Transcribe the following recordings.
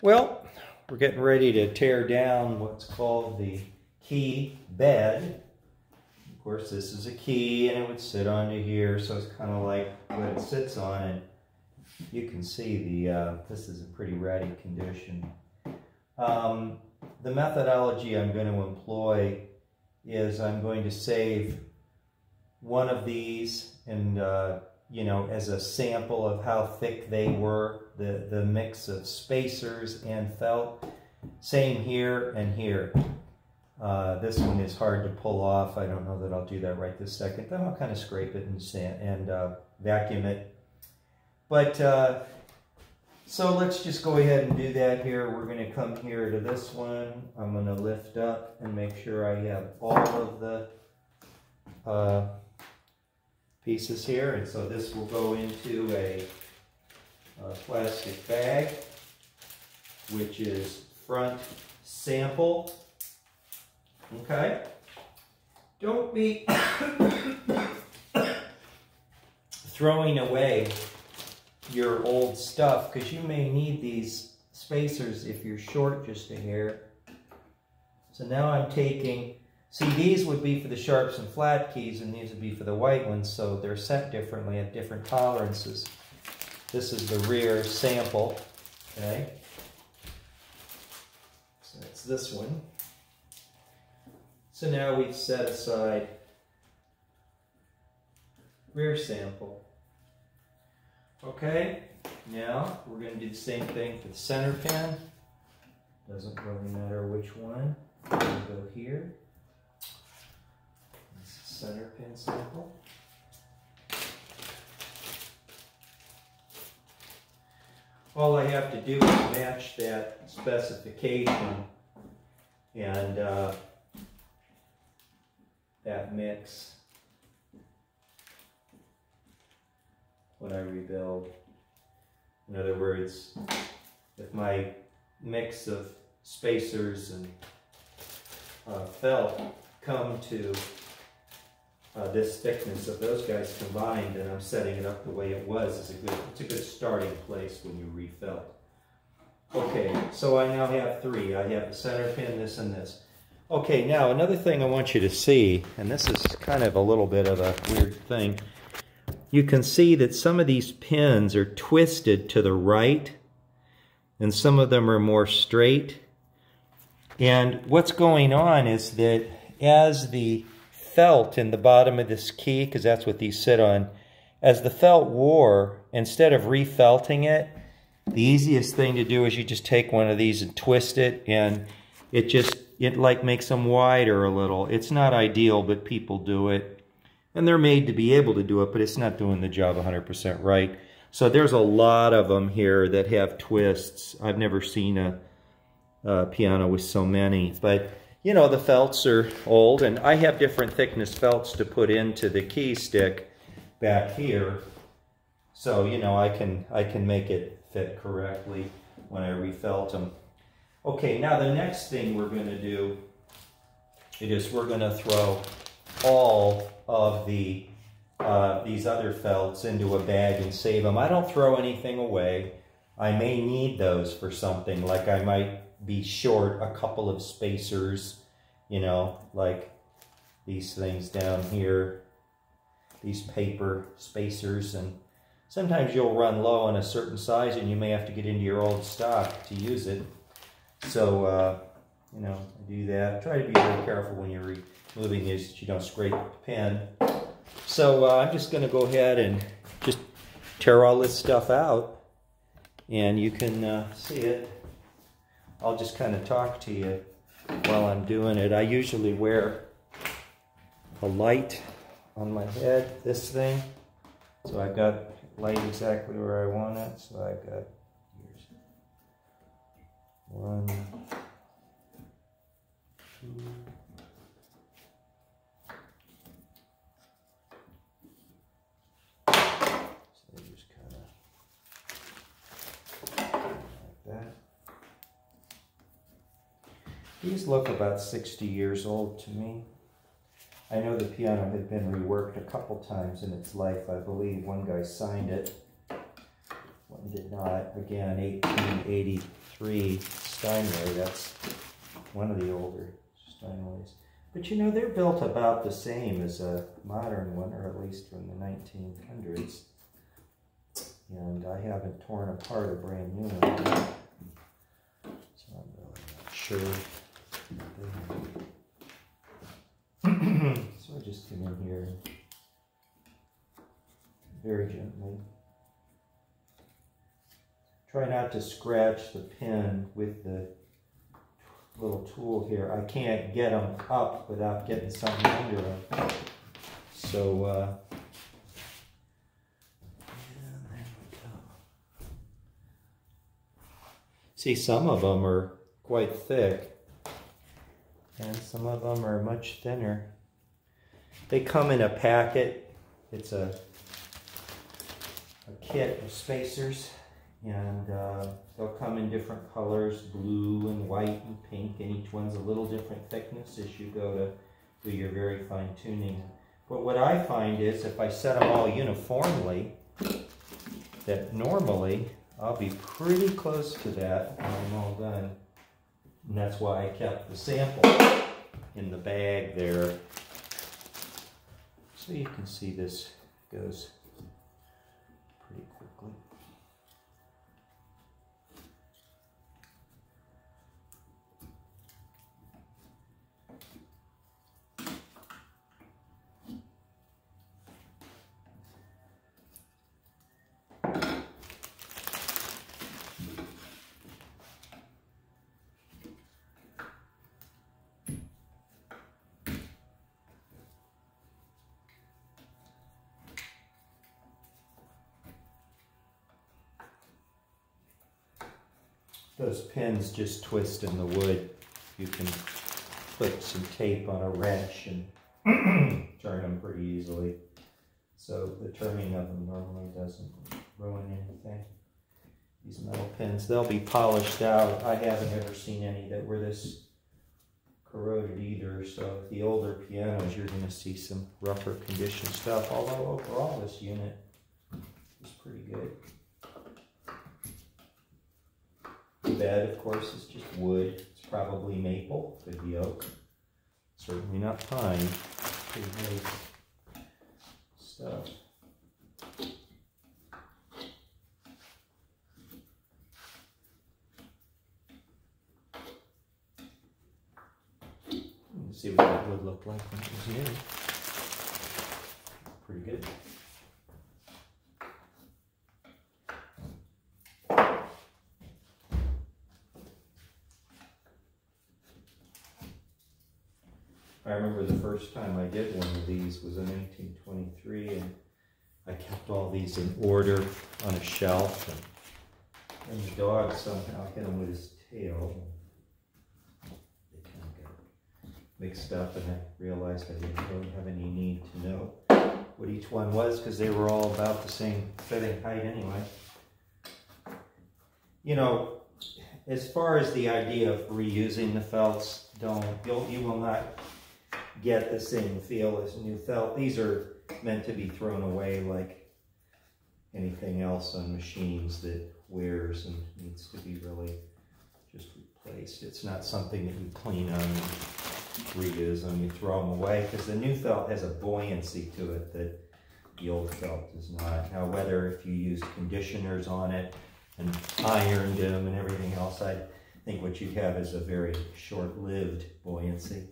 Well, we're getting ready to tear down what's called the key bed. Of course, this is a key and it would sit onto here, so it's kind of like what it sits on. And you can see the uh, this is a pretty ratty condition. Um, the methodology I'm going to employ is I'm going to save one of these and uh, you know as a sample of how thick they were the the mix of spacers and felt. Same here and here. Uh, this one is hard to pull off. I don't know that I'll do that right this second. Then I'll kind of scrape it and sand and uh, vacuum it. But uh, so let's just go ahead and do that here. We're going to come here to this one. I'm going to lift up and make sure I have all of the uh, pieces here. And so this will go into a, a plastic bag, which is front sample. Okay? Don't be throwing away your old stuff because you may need these spacers if you're short just a hair. So now I'm taking, see these would be for the sharps and flat keys and these would be for the white ones so they're set differently at different tolerances. This is the rear sample, okay? So that's this one. So now we've set aside rear sample. Okay, now we're going to do the same thing for the center pin. Doesn't really matter which one. We'll go here. Center pin sample. All I have to do is match that specification and uh, that mix when I rebuild. In other words, if my mix of spacers and uh, felt come to uh, this thickness of those guys combined and I'm setting it up the way it was, is a good, it's a good starting place when you refelt. Okay, so I now have three. I have the center pin, this and this. Okay, now another thing I want you to see, and this is kind of a little bit of a weird thing, you can see that some of these pins are twisted to the right and some of them are more straight. And what's going on is that as the felt in the bottom of this key, because that's what these sit on, as the felt wore, instead of refelting it, the easiest thing to do is you just take one of these and twist it and it just, it like makes them wider a little. It's not ideal, but people do it and they're made to be able to do it, but it's not doing the job 100% right. So there's a lot of them here that have twists. I've never seen a, a piano with so many, but you know, the felts are old, and I have different thickness felts to put into the key stick back here. So, you know, I can, I can make it fit correctly when I refelt them. Okay, now the next thing we're going to do is we're going to throw all of the uh, these other felts into a bag and save them. I don't throw anything away. I may need those for something, like I might be short a couple of spacers, you know, like these things down here, these paper spacers, and sometimes you'll run low on a certain size and you may have to get into your old stock to use it. So, uh, you know, do that. Try to be very careful when you're moving these that you don't scrape the pin. So uh, I'm just going to go ahead and just tear all this stuff out and you can uh, see it. I'll just kind of talk to you while I'm doing it. I usually wear a light on my head, this thing. So I've got light exactly where I want it. So I've got here's one, two, These look about 60 years old to me. I know the piano had been reworked a couple times in its life. I believe one guy signed it one did not. Again, 1883 Steinway. That's one of the older Steinways. But you know, they're built about the same as a modern one, or at least from the 1900s. And I haven't torn apart a brand new one. So I'm really not sure. so I just come in here very gently. Try not to scratch the pin with the little tool here. I can't get them up without getting something under them. So, uh, See, some of them are quite thick, and some of them are much thinner. They come in a packet. It's a, a kit of spacers and uh, they'll come in different colors, blue and white and pink, and each one's a little different thickness as you go to do your very fine tuning. But what I find is if I set them all uniformly, that normally I'll be pretty close to that when I'm all done. And that's why I kept the sample in the bag there. So you can see this goes Those pins just twist in the wood. You can put some tape on a wrench and turn them pretty easily. So the turning of them normally doesn't ruin anything. These metal pins, they'll be polished out. I haven't ever seen any that were this corroded either. So the older pianos, you're going to see some rougher condition stuff. Although overall this unit is pretty good. The bed, of course, is just wood. It's probably maple, could be oak. Certainly not pine. Pretty nice stuff. Let's see what that would look like when it was new. Pretty good. I remember the first time I did one of these was in 1923, and I kept all these in order on a shelf, and, and the dog somehow hit him with his tail. They kind of got mixed up, and I realized I didn't really have any need to know what each one was because they were all about the same fitting height anyway. You know, as far as the idea of reusing the felts, don't, you'll, you will not get the same feel as new felt. These are meant to be thrown away like anything else on machines that wears and needs to be really just replaced. It's not something that you clean on and reuse them, you throw them away because the new felt has a buoyancy to it that the old felt does not. Now whether if you used conditioners on it and ironed them and everything else, I think what you have is a very short-lived buoyancy.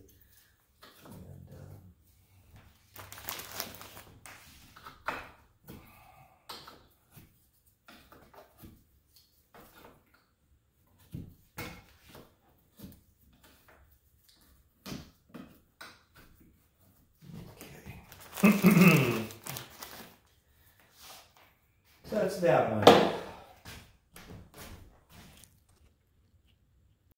So that's that one.